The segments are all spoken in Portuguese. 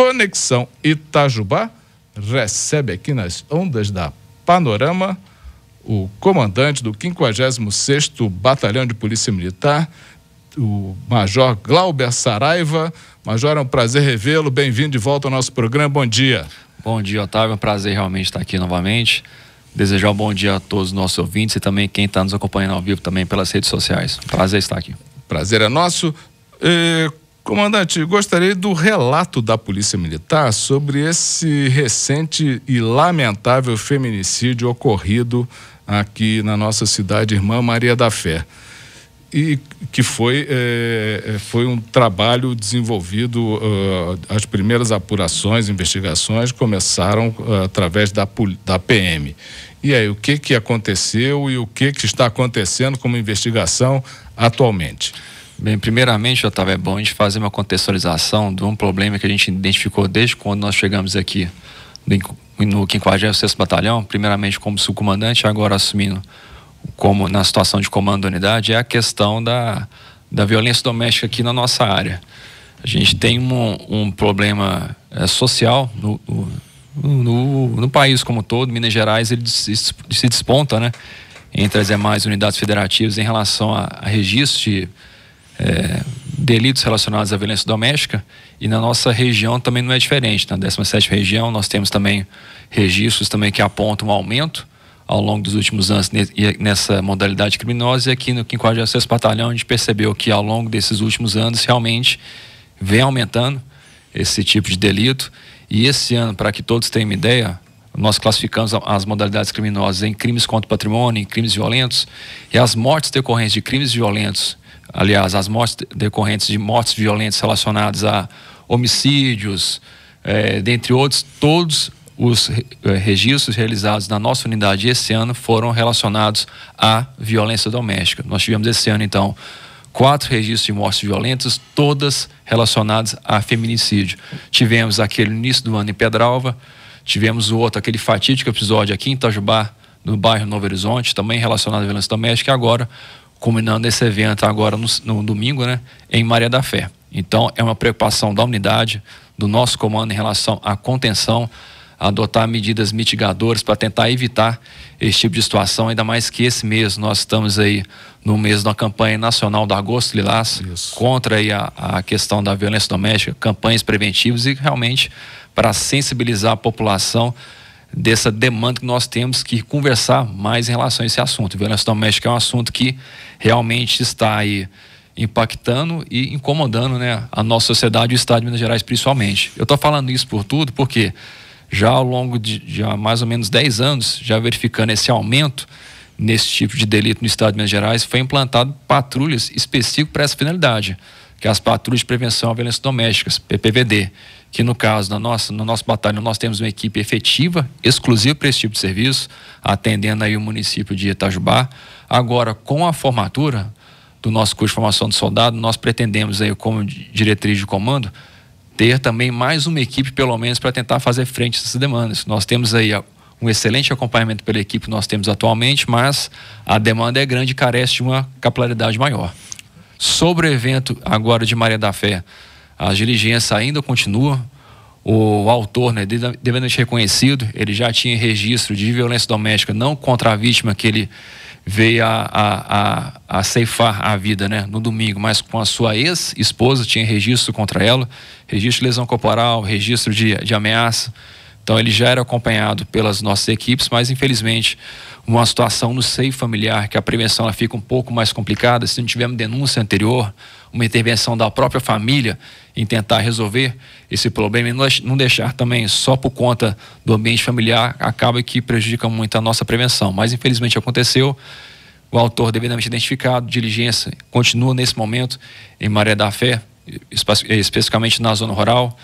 Conexão Itajubá recebe aqui nas ondas da Panorama o comandante do 56º Batalhão de Polícia Militar, o Major Glauber Saraiva. Major, é um prazer revê-lo. Bem-vindo de volta ao nosso programa. Bom dia. Bom dia, Otávio. É um prazer realmente estar aqui novamente. Desejar um bom dia a todos os nossos ouvintes e também quem está nos acompanhando ao vivo também pelas redes sociais. Prazer estar aqui. Prazer é nosso. Comandante, gostaria do relato da Polícia Militar sobre esse recente e lamentável feminicídio ocorrido aqui na nossa cidade irmã Maria da Fé e que foi, é, foi um trabalho desenvolvido, uh, as primeiras apurações, investigações começaram uh, através da, da PM. E aí, o que, que aconteceu e o que, que está acontecendo como investigação atualmente? Bem, primeiramente, Otávio, é bom a gente fazer uma contextualização de um problema que a gente identificou desde quando nós chegamos aqui no 56º Batalhão, primeiramente como subcomandante, agora assumindo como na situação de comando da unidade, é a questão da, da violência doméstica aqui na nossa área. A gente tem um, um problema é, social no, no, no, país como todo. Minas Gerais ele se, se desponta né, entre as demais unidades federativas em relação a, a registro de é, delitos relacionados à violência doméstica. E na nossa região também não é diferente. Na 17 região nós temos também registros também que apontam um aumento ao longo dos últimos anos nessa modalidade criminosa e aqui no 56 Batalhão a gente percebeu que ao longo desses últimos anos realmente vem aumentando esse tipo de delito e esse ano, para que todos tenham uma ideia, nós classificamos as modalidades criminosas em crimes contra o patrimônio, em crimes violentos e as mortes decorrentes de crimes violentos, aliás, as mortes decorrentes de mortes violentas relacionadas a homicídios, é, dentre outros, todos os eh, registros realizados na nossa unidade esse ano foram relacionados à violência doméstica. Nós tivemos esse ano, então, quatro registros de mortes violentas, todas relacionadas a feminicídio. Tivemos aquele início do ano em Pedralva, tivemos o outro, aquele fatídico episódio aqui em Itajubá, no bairro Novo Horizonte, também relacionado à violência doméstica, e agora, culminando esse evento agora no, no domingo, né, em Maria da Fé. Então, é uma preocupação da unidade, do nosso comando em relação à contenção, adotar medidas mitigadoras para tentar evitar esse tipo de situação, ainda mais que esse mês nós estamos aí no mês da campanha nacional do Agosto Lilás Isso. contra aí a, a questão da violência doméstica, campanhas preventivas e realmente para sensibilizar a população dessa demanda que nós temos que conversar mais em relação a esse assunto. Violência doméstica é um assunto que realmente está aí impactando e incomodando né, a nossa sociedade e o Estado de Minas Gerais principalmente. Eu estou falando isso por tudo porque já ao longo de já mais ou menos 10 anos, já verificando esse aumento nesse tipo de delito no estado de Minas Gerais, foi implantado patrulhas específicas para essa finalidade, que é as patrulhas de prevenção à violência doméstica, PPVD, que no caso, na nossa, no nosso batalhão, nós temos uma equipe efetiva, exclusiva para esse tipo de serviço, atendendo aí o município de Itajubá. Agora, com a formatura do nosso curso de formação de soldado, nós pretendemos aí, como diretriz de comando, ter também mais uma equipe, pelo menos, para tentar fazer frente a essas demandas. Nós temos aí um excelente acompanhamento pela equipe que nós temos atualmente, mas a demanda é grande e carece de uma capilaridade maior. Sobre o evento agora de Maria da Fé, a diligência ainda continua. O autor, né, devidamente reconhecido, ele já tinha registro de violência doméstica, não contra a vítima que ele veio a, a, a, a ceifar a vida né, no domingo, mas com a sua ex-esposa, tinha registro contra ela, registro de lesão corporal, registro de, de ameaça. Então ele já era acompanhado pelas nossas equipes, mas infelizmente uma situação no seio familiar que a prevenção ela fica um pouco mais complicada se não tivermos denúncia anterior, uma intervenção da própria família em tentar resolver esse problema e não deixar também só por conta do ambiente familiar acaba que prejudica muito a nossa prevenção. Mas infelizmente aconteceu. O autor devidamente identificado, diligência continua nesse momento em Maré da Fé, especificamente na zona rural.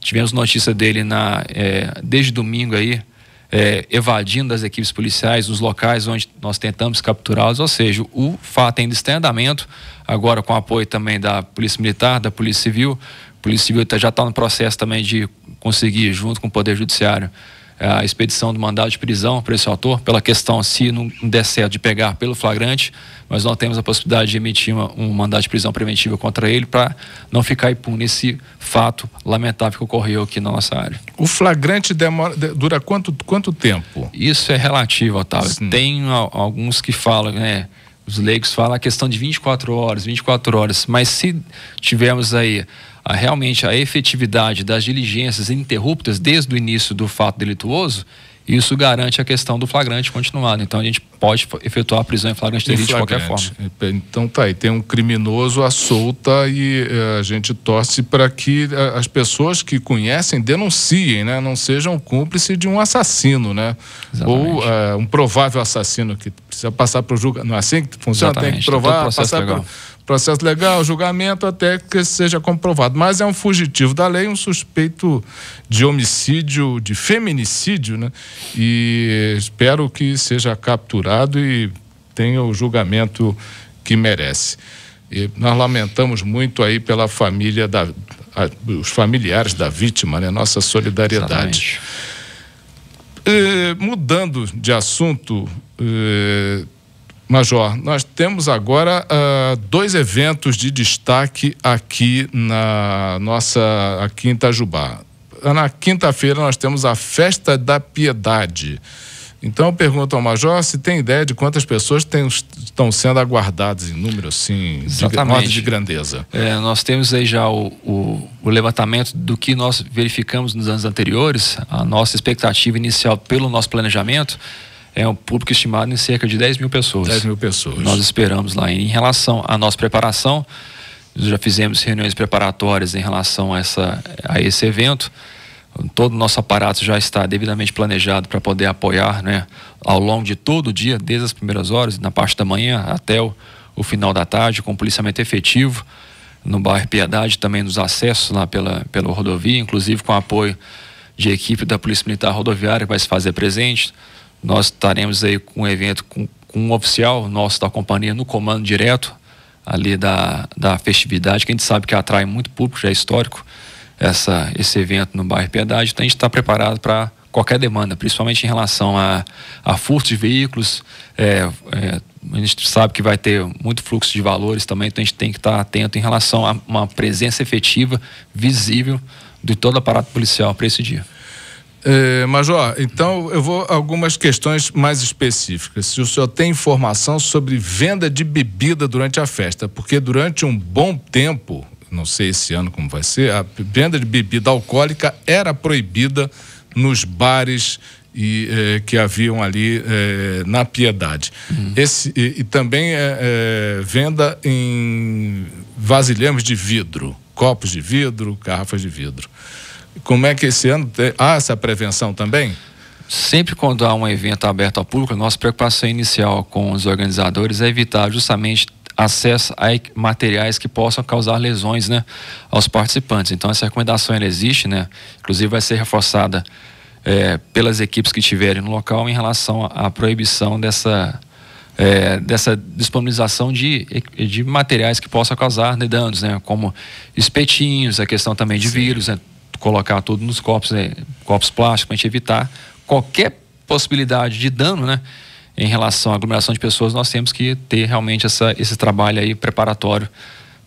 Tivemos notícia dele na, é, desde domingo aí, é, evadindo das equipes policiais nos locais onde nós tentamos capturá-los, ou seja, o fato ainda está em andamento, agora com apoio também da Polícia Militar, da Polícia Civil. A Polícia Civil tá, já está no processo também de conseguir, junto com o Poder Judiciário, a expedição do mandado de prisão para esse autor, pela questão, se não der certo, de pegar pelo flagrante, mas não temos a possibilidade de emitir uma, um mandado de prisão preventiva contra ele para não ficar impune esse fato lamentável que ocorreu aqui na nossa área. O flagrante demora, dura quanto, quanto tempo? Isso é relativo, Otávio. Sim. Tem alguns que falam, né? Os leigos falam a questão de 24 horas, 24 horas, mas se tivermos aí a, realmente a efetividade das diligências ininterruptas desde o início do fato delituoso, isso garante a questão do flagrante continuado. Então a gente pode efetuar a prisão em flagrante delito de qualquer forma. Então tá aí, tem um criminoso à solta e uh, a gente torce para que uh, as pessoas que conhecem denunciem, né? Não sejam cúmplices de um assassino, né? Exatamente. Ou uh, um provável assassino que precisa passar para o julgamento. Não é assim que funciona? Exatamente. Tem que provar, passar por processo legal, julgamento, até que seja comprovado. Mas é um fugitivo da lei, um suspeito de homicídio, de feminicídio, né? E espero que seja capturado e tenha o julgamento que merece. E nós lamentamos muito aí pela família da a, os familiares da vítima, né? Nossa solidariedade. Eh, mudando de assunto, eh, Major, nós temos agora uh, dois eventos de destaque aqui na nossa aqui em Itajubá. Na quinta-feira nós temos a Festa da Piedade. Então eu pergunto ao Major se tem ideia de quantas pessoas tem, estão sendo aguardadas em número assim, Exatamente. de, de grandeza. É, nós temos aí já o, o, o, levantamento do que nós verificamos nos anos anteriores, a nossa expectativa inicial pelo nosso planejamento é um público estimado em cerca de 10 mil pessoas. 10 mil pessoas. Nós esperamos lá. Em relação à nossa preparação, já fizemos reuniões preparatórias em relação a, essa, a esse evento. Todo o nosso aparato já está devidamente planejado para poder apoiar né, ao longo de todo o dia, desde as primeiras horas, na parte da manhã até o, o final da tarde, com policiamento efetivo no bairro Piedade, também nos acessos lá pela, pela rodovia, inclusive com apoio de equipe da Polícia Militar Rodoviária que vai se fazer presente. Nós estaremos aí com um evento com, com um oficial nosso da companhia no comando direto ali da, da festividade, que a gente sabe que atrai muito público, já é histórico, essa, esse evento no bairro Piedade. Então a gente está preparado para qualquer demanda, principalmente em relação a, a furto de veículos. É, é, a gente sabe que vai ter muito fluxo de valores também, então a gente tem que estar atento em relação a uma presença efetiva, visível de todo o aparato policial para esse dia. É, Major, então eu vou algumas questões mais específicas. Se o senhor tem informação sobre venda de bebida durante a festa, porque durante um bom tempo, não sei esse ano como vai ser, a venda de bebida alcoólica era proibida nos bares e, é, que haviam ali é, na Piedade. Uhum. Esse, e, e também é, venda em vasilhames de vidro, copos de vidro, garrafas de vidro. Como é que esse ano há essa prevenção também? Sempre quando há um evento aberto ao público, nossa preocupação inicial com os organizadores é evitar justamente acesso a materiais que possam causar lesões né, aos participantes. Então essa recomendação ela existe, né? inclusive vai ser reforçada é, pelas equipes que estiverem no local em relação à proibição dessa, é, dessa disponibilização de, de materiais que possam causar danos, né? como espetinhos, a questão também de Sim. vírus, né? Colocar tudo nos copos, né, copos plásticos, para a gente evitar qualquer possibilidade de dano, né? Em relação à aglomeração de pessoas, nós temos que ter realmente essa, esse trabalho aí preparatório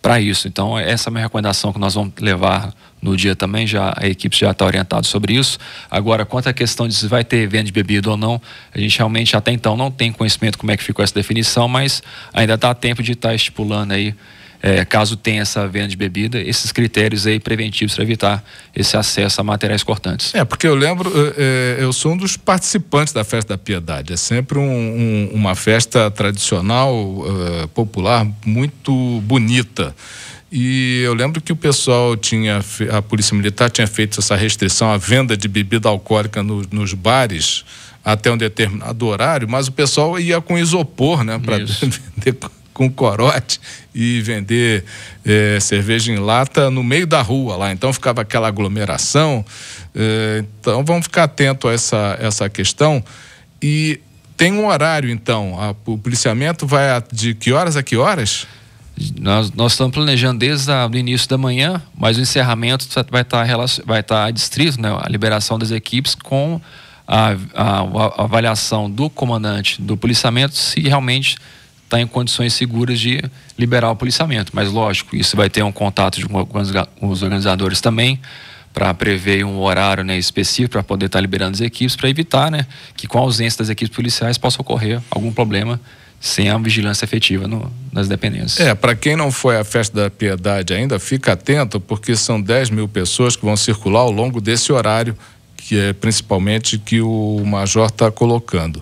para isso. Então, essa é a minha recomendação que nós vamos levar no dia também, já a equipe já está orientada sobre isso. Agora, quanto à questão de se vai ter venda de bebida ou não, a gente realmente até então não tem conhecimento como é que ficou essa definição, mas ainda dá tempo de estar tá estipulando aí é, caso tenha essa venda de bebida, esses critérios aí preventivos para evitar esse acesso a materiais cortantes. É, porque eu lembro, é, eu sou um dos participantes da Festa da Piedade. É sempre um, um, uma festa tradicional, uh, popular, muito bonita. E eu lembro que o pessoal tinha, a Polícia Militar tinha feito essa restrição à venda de bebida alcoólica no, nos bares até um determinado horário, mas o pessoal ia com isopor, né, para vender com corote e vender é, cerveja em lata no meio da rua lá. Então ficava aquela aglomeração. É, então vamos ficar atento a essa, essa questão. E tem um horário, então. A, o policiamento vai de que horas a que horas? Nós, nós estamos planejando desde o início da manhã, mas o encerramento vai estar, vai estar distrito, né, a liberação das equipes com a, a, a avaliação do comandante do policiamento se realmente está em condições seguras de liberar o policiamento. Mas, lógico, isso vai ter um contato com os organizadores também, para prever um horário né, específico para poder estar tá liberando as equipes, para evitar né, que, com a ausência das equipes policiais, possa ocorrer algum problema sem a vigilância efetiva no, nas dependências. É, para quem não foi à festa da piedade ainda, fica atento, porque são 10 mil pessoas que vão circular ao longo desse horário, que é principalmente que o Major está colocando.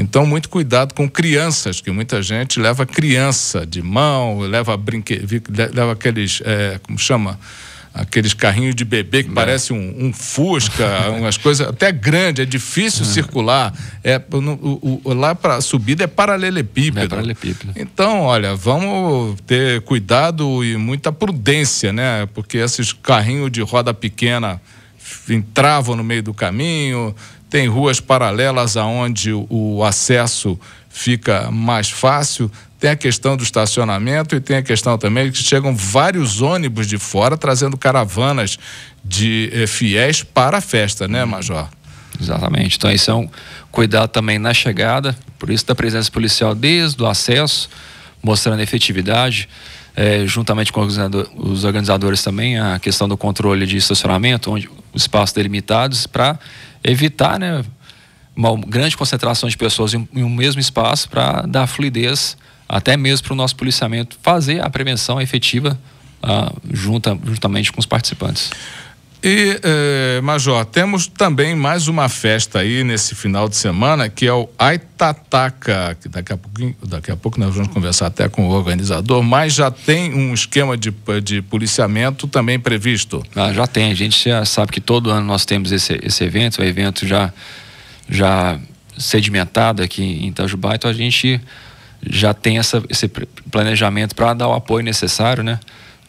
Então, muito cuidado com crianças, que muita gente leva criança de mão, leva brinquedos, leva aqueles, é, como chama? aqueles carrinhos de bebê que é. parece um, um, Fusca, umas coisas até grande, é difícil é. circular. É, no, o, o, lá para a subida é paralelepípedo. É paralelepípedo. Então, olha, vamos ter cuidado e muita prudência, né? Porque esses carrinhos de roda pequena entravam no meio do caminho, tem ruas paralelas aonde o, acesso fica mais fácil. Tem a questão do estacionamento e tem a questão também que chegam vários ônibus de fora trazendo caravanas de eh, fiéis para a festa, né, Major? Exatamente. Então, isso é um cuidado também na chegada, por isso da presença policial desde o acesso, mostrando efetividade, eh, juntamente com os organizadores também, a questão do controle de estacionamento, onde os espaços delimitados, para evitar, né, uma grande concentração de pessoas em, em um mesmo espaço para dar fluidez até mesmo para o nosso policiamento fazer a prevenção efetiva uh, junta, juntamente com os participantes. E, eh, Major, temos também mais uma festa aí nesse final de semana, que é o Aitataca, que daqui a, pouquinho, daqui a pouco nós vamos conversar até com o organizador, mas já tem um esquema de, de policiamento também previsto. Ah, já tem, a gente já sabe que todo ano nós temos esse, esse evento, o evento já, já sedimentado aqui em Itajubá, então a gente já tem essa, esse planejamento para dar o apoio necessário, né?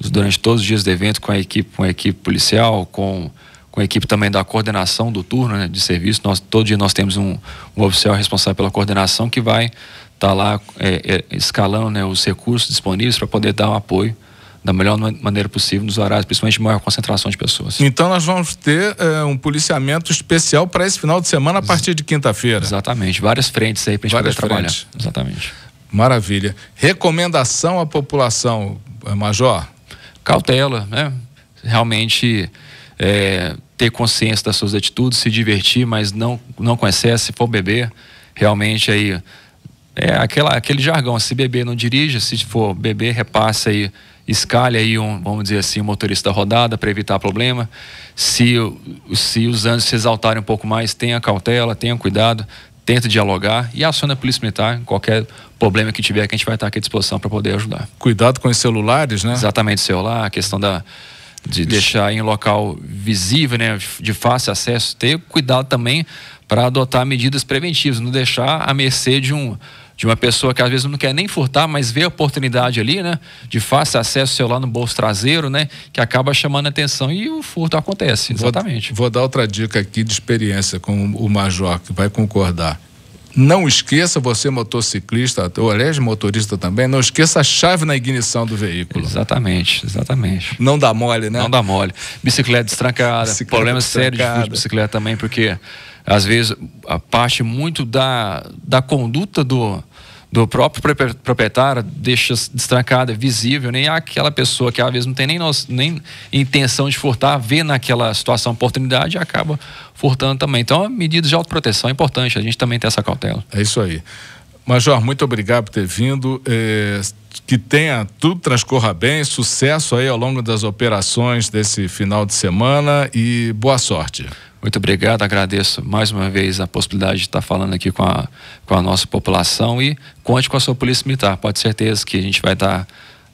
Durante todos os dias do evento, com a equipe, com a equipe policial, com, com a equipe também da coordenação do turno né, de serviço. Nós, todo dia nós temos um, um oficial responsável pela coordenação que vai estar tá lá é, é, escalando né, os recursos disponíveis para poder dar o apoio da melhor maneira possível nos horários, principalmente de maior concentração de pessoas. Então nós vamos ter é, um policiamento especial para esse final de semana a partir de quinta-feira. Exatamente, várias frentes aí para a gente várias poder frentes. trabalhar. Exatamente. Maravilha. Recomendação à população, eh, Major? Cautela, né? Realmente é, ter consciência das suas atitudes, se divertir, mas não, não com excesso, se for beber, realmente aí é aquela, aquele jargão, se beber não dirija, se for beber, repasse aí, escalhe aí um, vamos dizer assim, um motorista da rodada para evitar problema. Se, se os anos se exaltarem um pouco mais, tenha cautela, tenha cuidado, tenta dialogar e aciona a polícia militar em qualquer problema que tiver que a gente vai estar aqui à disposição para poder ajudar. Cuidado com os celulares, né? Exatamente, celular, a questão da de deixar em local visível, né, de fácil acesso, ter cuidado também para adotar medidas preventivas, não deixar à mercê de um de uma pessoa que às vezes não quer nem furtar, mas vê a oportunidade ali, né? De fácil acesso ao celular no bolso traseiro, né? Que acaba chamando a atenção e o furto acontece, exatamente. Vou, vou dar outra dica aqui de experiência com o Major, que vai concordar. Não esqueça, você motociclista, ou aliás, motorista também, não esqueça a chave na ignição do veículo. Exatamente, exatamente. Não dá mole, né? Não dá mole. Bicicleta destrancada, bicicleta problema sério de bicicleta também, porque às vezes a parte muito da, da conduta do, do próprio proprietário deixa destrancada, visível, nem aquela pessoa que às vezes não tem nem, nem intenção de furtar, vê naquela situação oportunidade e acaba furtando também. Então, medidas de autoproteção é importante, a gente também tem essa cautela. É isso aí. Major, muito obrigado por ter vindo. É, que tenha tudo transcorra bem, sucesso aí ao longo das operações desse final de semana e boa sorte. Muito obrigado, agradeço mais uma vez a possibilidade de estar falando aqui com a, com a nossa população e conte com a sua Polícia Militar. Pode ter certeza que a gente vai estar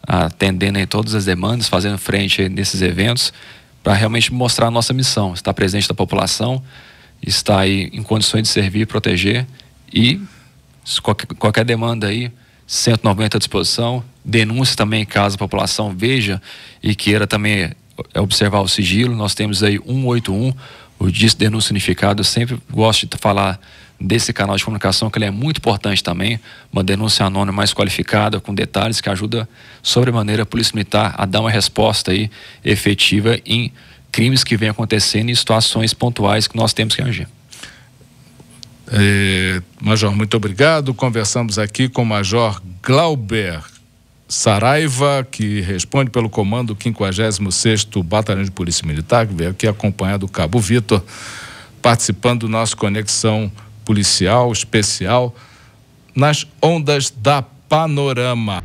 atendendo aí todas as demandas, fazendo frente nesses eventos, para realmente mostrar a nossa missão, estar presente da população, estar aí em condições de servir, proteger e qualquer, qualquer demanda aí, 190 à disposição, denúncia também caso a população veja e queira também observar o sigilo, nós temos aí 181 o disco denúncia unificado, eu sempre gosto de falar desse canal de comunicação, que ele é muito importante também, uma denúncia anônima mais qualificada, com detalhes que ajuda sobremaneira a Polícia Militar a dar uma resposta aí efetiva em crimes que vêm acontecendo em situações pontuais que nós temos que agir. É, Major, muito obrigado. Conversamos aqui com o Major Glauber Saraiva, que responde pelo comando do 56º Batalhão de Polícia Militar, que veio aqui acompanhado do Cabo Vitor, participando do nosso Conexão Policial Especial nas ondas da Panorama.